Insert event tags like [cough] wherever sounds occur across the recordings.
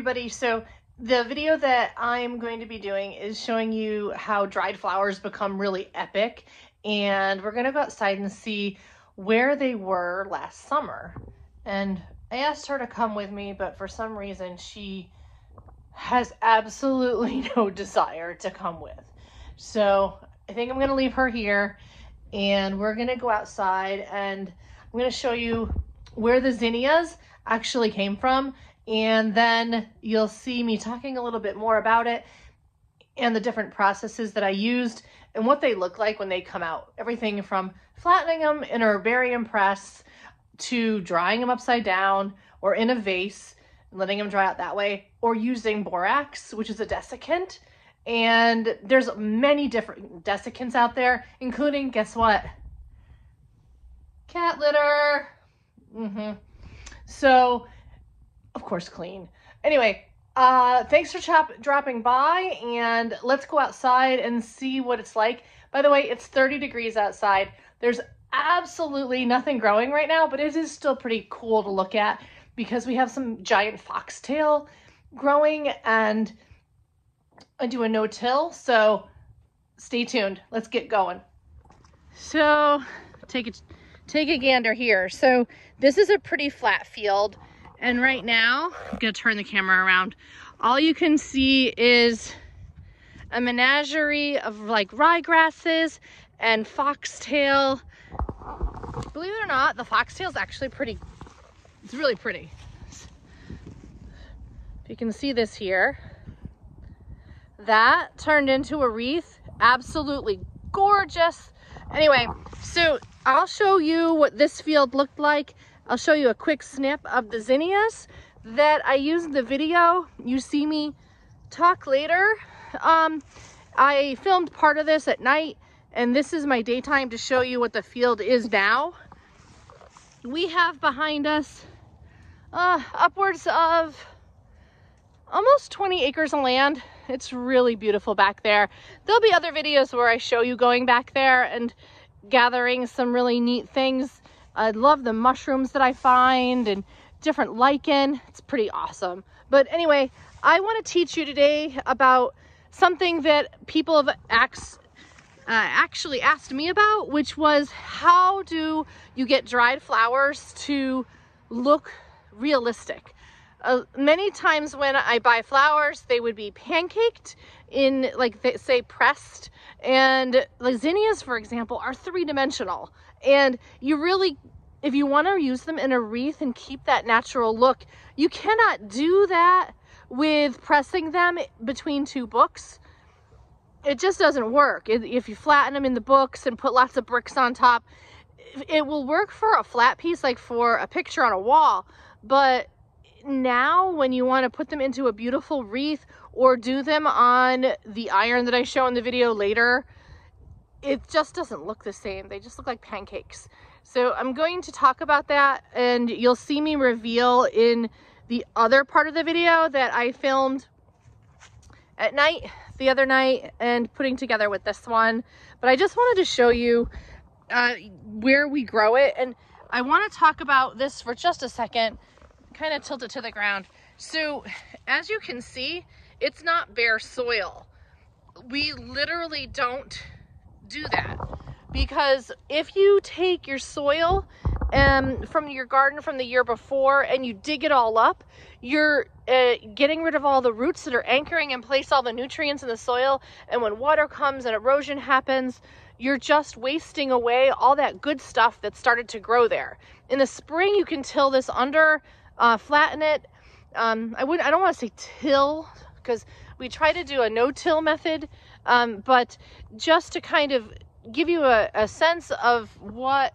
Everybody, so the video that I'm going to be doing is showing you how dried flowers become really epic and we're gonna go outside and see where they were last summer. And I asked her to come with me, but for some reason she has absolutely [laughs] no desire to come with. So I think I'm gonna leave her here and we're gonna go outside and I'm gonna show you where the zinnias actually came from and then you'll see me talking a little bit more about it and the different processes that I used and what they look like when they come out. Everything from flattening them in a herbarium press to drying them upside down or in a vase and letting them dry out that way or using borax, which is a desiccant. And there's many different desiccants out there, including, guess what? Cat litter. Mm-hmm. So of course, clean. Anyway, uh, thanks for chop- dropping by, and let's go outside and see what it's like. By the way, it's 30 degrees outside. There's absolutely nothing growing right now, but it is still pretty cool to look at because we have some giant foxtail growing, and I do a no-till, so stay tuned. Let's get going. So, take a, take a gander here. So, this is a pretty flat field. And right now, I'm gonna turn the camera around. All you can see is a menagerie of like ryegrasses and foxtail. Believe it or not, the foxtail is actually pretty, it's really pretty. If you can see this here, that turned into a wreath. Absolutely gorgeous. Anyway, so I'll show you what this field looked like I'll show you a quick snip of the zinnias that I used in the video. You see me talk later. Um, I filmed part of this at night and this is my daytime to show you what the field is now. We have behind us uh, upwards of almost 20 acres of land. It's really beautiful back there. There'll be other videos where I show you going back there and gathering some really neat things I love the mushrooms that I find and different lichen. It's pretty awesome. But anyway, I want to teach you today about something that people have asked, uh, actually asked me about, which was how do you get dried flowers to look realistic? Uh, many times when I buy flowers, they would be pancaked in like they say pressed and zinnias, for example, are three-dimensional. And you really, if you want to use them in a wreath and keep that natural look, you cannot do that with pressing them between two books. It just doesn't work. If you flatten them in the books and put lots of bricks on top, it will work for a flat piece, like for a picture on a wall. But now when you want to put them into a beautiful wreath or do them on the iron that I show in the video later, it just doesn't look the same. They just look like pancakes. So I'm going to talk about that and you'll see me reveal in the other part of the video that I filmed at night the other night and putting together with this one. But I just wanted to show you uh, where we grow it. And I want to talk about this for just a second, kind of tilt it to the ground. So as you can see, it's not bare soil. We literally don't do that because if you take your soil um, from your garden from the year before and you dig it all up, you're uh, getting rid of all the roots that are anchoring in place all the nutrients in the soil. And when water comes and erosion happens, you're just wasting away all that good stuff that started to grow there. In the spring, you can till this under, uh, flatten it. Um, I wouldn't. I don't want to say till because we try to do a no-till method, um, but just to kind of give you a, a sense of what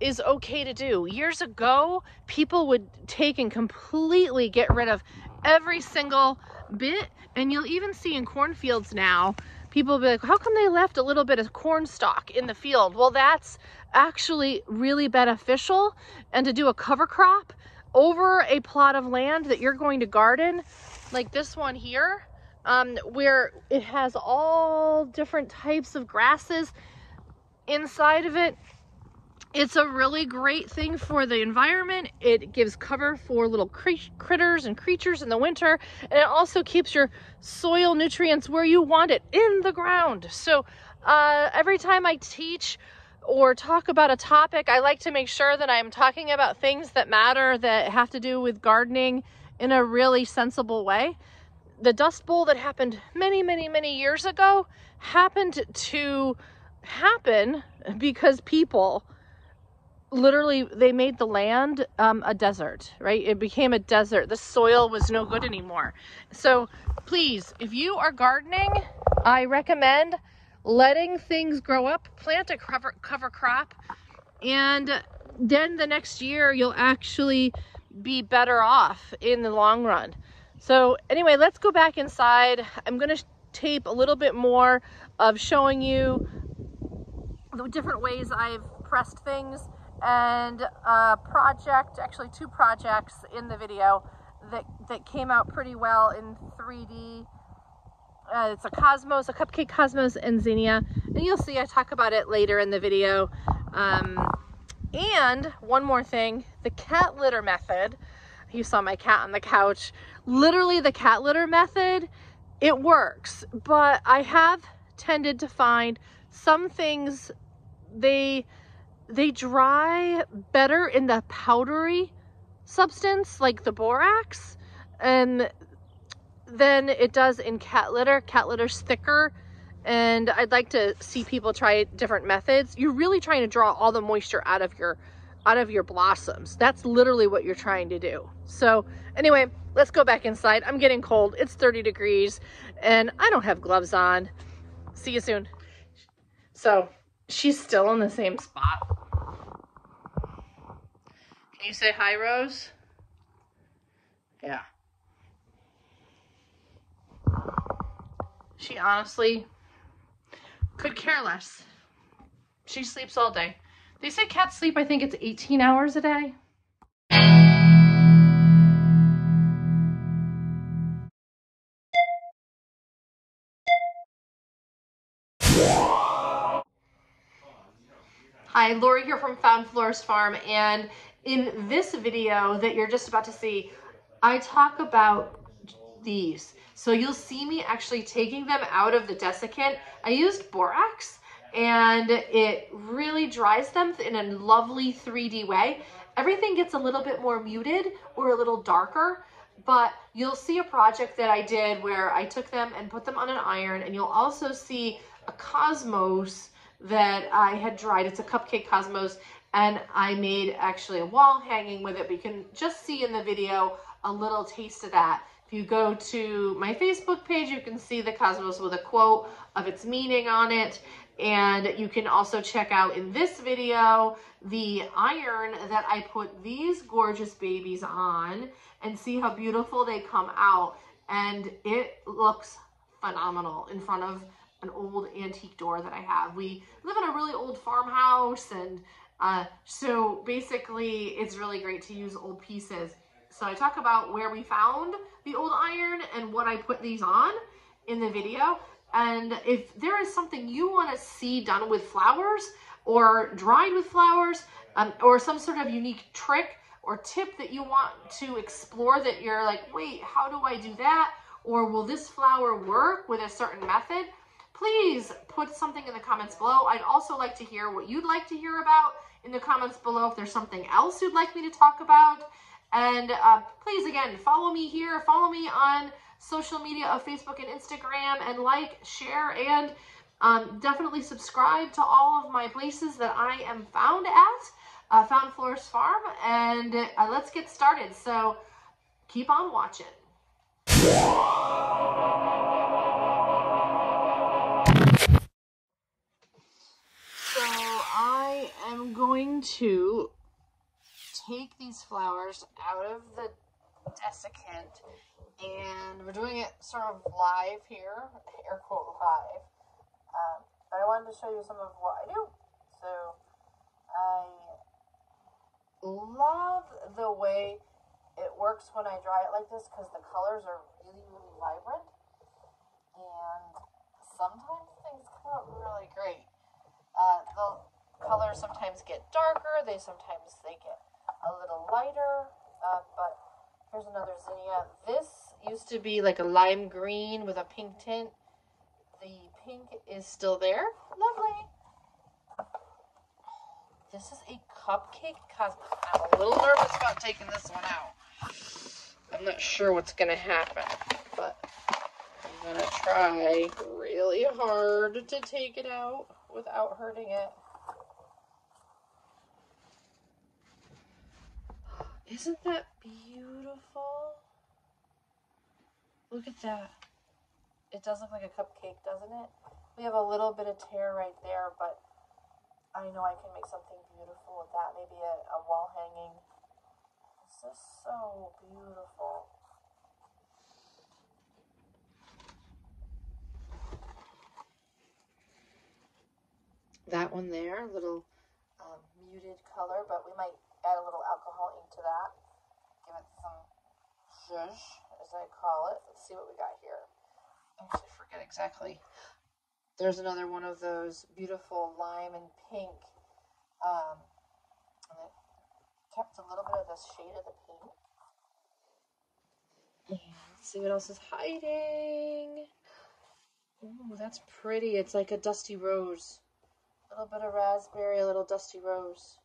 is okay to do. Years ago, people would take and completely get rid of every single bit, and you'll even see in cornfields now, people will be like, how come they left a little bit of corn stalk in the field? Well, that's actually really beneficial, and to do a cover crop over a plot of land that you're going to garden, like this one here, um, where it has all different types of grasses inside of it, it's a really great thing for the environment. It gives cover for little critters and creatures in the winter. And it also keeps your soil nutrients where you want it, in the ground. So uh, every time I teach or talk about a topic, I like to make sure that I'm talking about things that matter that have to do with gardening in a really sensible way. The Dust Bowl that happened many, many, many years ago happened to happen because people literally they made the land um, a desert right? It became a desert. The soil was no good anymore. So please if you are gardening i recommend letting things grow up plant a cover cover crop and then the next year you'll actually be better off in the long run so anyway let's go back inside i'm going to tape a little bit more of showing you the different ways i've pressed things and a project, actually two projects in the video that, that came out pretty well in 3D. Uh, it's a Cosmos, a Cupcake Cosmos and Zinnia. And you'll see I talk about it later in the video. Um, and one more thing, the cat litter method. You saw my cat on the couch. Literally the cat litter method, it works. But I have tended to find some things, they they dry better in the powdery substance like the borax and than it does in cat litter. Cat litter's thicker and I'd like to see people try different methods. You're really trying to draw all the moisture out of your out of your blossoms. That's literally what you're trying to do. So anyway, let's go back inside. I'm getting cold. It's 30 degrees and I don't have gloves on. See you soon. So she's still in the same spot. Can you say hi, Rose? Yeah. She honestly could care less. She sleeps all day. They say cats sleep, I think it's 18 hours a day. Hi, Lori here from Found Florist Farm, and in this video that you're just about to see, I talk about these. So you'll see me actually taking them out of the desiccant. I used borax and it really dries them in a lovely 3D way. Everything gets a little bit more muted or a little darker, but you'll see a project that I did where I took them and put them on an iron and you'll also see a cosmos that I had dried. It's a cupcake cosmos and I made actually a wall hanging with it. But you can just see in the video a little taste of that. If you go to my Facebook page, you can see the cosmos with a quote of its meaning on it. And you can also check out in this video the iron that I put these gorgeous babies on and see how beautiful they come out. And it looks phenomenal in front of an old antique door that I have. We live in a really old farmhouse and uh, so basically, it's really great to use old pieces. So I talk about where we found the old iron and what I put these on in the video. And if there is something you want to see done with flowers or dried with flowers um, or some sort of unique trick or tip that you want to explore that you're like, wait, how do I do that? Or will this flower work with a certain method? Please put something in the comments below. I'd also like to hear what you'd like to hear about in the comments below if there's something else you'd like me to talk about. And uh, please, again, follow me here. Follow me on social media of Facebook and Instagram and like, share, and um, definitely subscribe to all of my places that I am found at, uh, Found Florist Farm. And uh, let's get started. So keep on watching. So I am going to take these flowers out of the desiccant and we're doing it sort of live here, air quote live. Um, but I wanted to show you some of what I do. So I love the way it works when I dry it like this because the colors are really, really vibrant. And sometimes things come out really great. Uh, the colors sometimes get darker. They sometimes they get a little lighter. Uh, but here's another zinnia. This used to be like a lime green with a pink tint. The pink is still there. Lovely. This is a cupcake cosmo. I'm a little nervous about taking this one out. I'm not sure what's going to happen, but I'm going to try really hard to take it out without hurting it. Isn't that beautiful? Look at that. It does look like a cupcake, doesn't it? We have a little bit of tear right there, but I know I can make something beautiful with that. Maybe a, a wall hanging. This is so beautiful. That one there, a little um, muted color, but we might add a little alcohol ink to that. Give it some zhuzh, as I call it. Let's see what we got here. I actually forget exactly. There's another one of those beautiful lime and pink. Um, and it kept a little bit of the shade of the pink. And let's see what else is hiding. Ooh, that's pretty. It's like a dusty rose. A little bit of raspberry, a little dusty rose.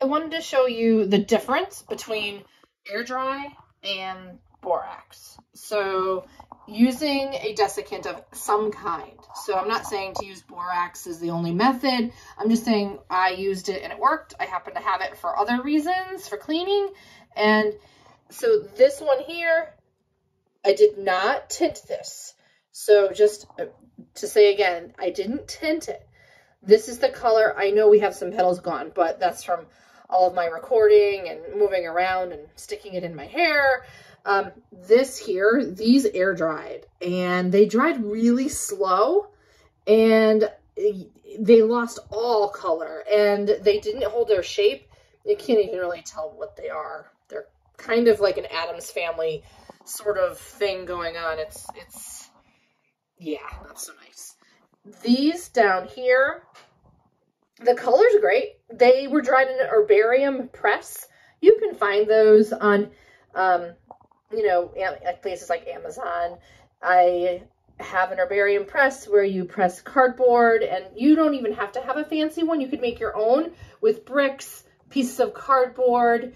I wanted to show you the difference between air dry and borax. So using a desiccant of some kind. So I'm not saying to use borax is the only method. I'm just saying I used it and it worked. I happen to have it for other reasons, for cleaning. And so this one here, I did not tint this. So just uh, to say again, I didn't tint it. This is the color. I know we have some petals gone, but that's from all of my recording and moving around and sticking it in my hair. Um, this here, these air dried and they dried really slow and they lost all color and they didn't hold their shape. You can't even really tell what they are. They're kind of like an Addams family sort of thing going on. It's, it's, yeah, not so nice. These down here, the color's are great. They were dried in an herbarium press. You can find those on, um, you know, places like Amazon. I have an herbarium press where you press cardboard and you don't even have to have a fancy one. You could make your own with bricks, pieces of cardboard,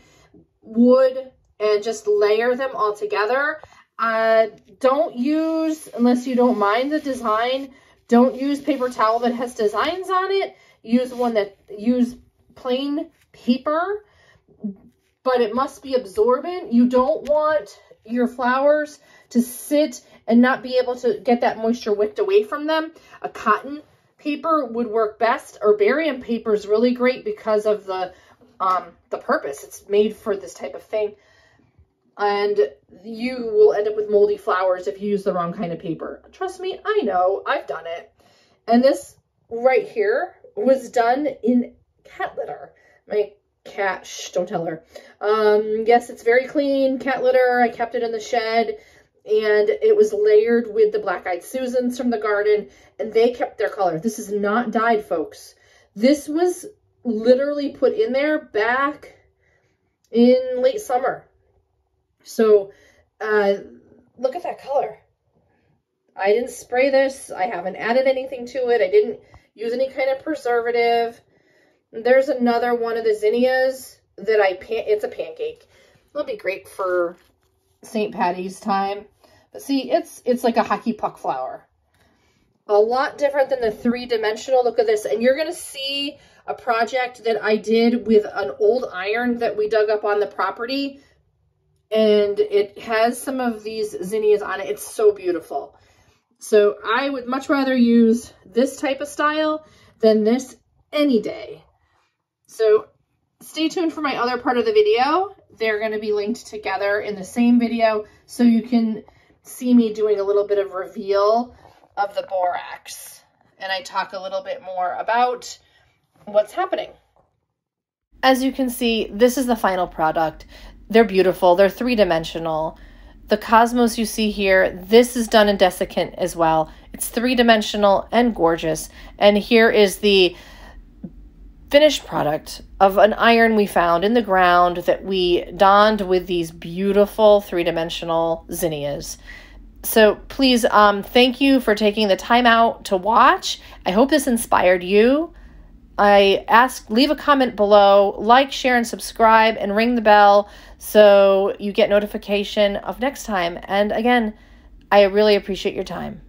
wood, and just layer them all together. Uh, don't use, unless you don't mind the design, don't use paper towel that has designs on it. Use one that, use plain paper, but it must be absorbent. You don't want your flowers to sit and not be able to get that moisture wicked away from them. A cotton paper would work best. Herbarium paper is really great because of the um, the purpose. It's made for this type of thing. And you will end up with moldy flowers if you use the wrong kind of paper. Trust me, I know. I've done it. And this right here was done in cat litter. My cat, shh, don't tell her. Um, yes, it's very clean, cat litter. I kept it in the shed and it was layered with the black-eyed Susans from the garden and they kept their color. This is not dyed, folks. This was literally put in there back in late summer. So, uh, look at that color. I didn't spray this. I haven't added anything to it. I didn't use any kind of preservative. There's another one of the zinnias that I, pan it's a pancake. It'll be great for St. Patty's time. But see, it's it's like a hockey puck flower. A lot different than the three-dimensional. Look of this. And you're going to see a project that I did with an old iron that we dug up on the property. And it has some of these zinnias on it. It's so beautiful. So I would much rather use this type of style than this any day. So stay tuned for my other part of the video. They're going to be linked together in the same video so you can see me doing a little bit of reveal of the borax. And I talk a little bit more about what's happening. As you can see, this is the final product. They're beautiful. They're three-dimensional. The cosmos you see here, this is done in desiccant as well. It's three-dimensional and gorgeous. And here is the finished product of an iron we found in the ground that we donned with these beautiful three-dimensional zinnias. So please, um, thank you for taking the time out to watch. I hope this inspired you. I ask, leave a comment below, like, share, and subscribe, and ring the bell so you get notification of next time. And again, I really appreciate your time.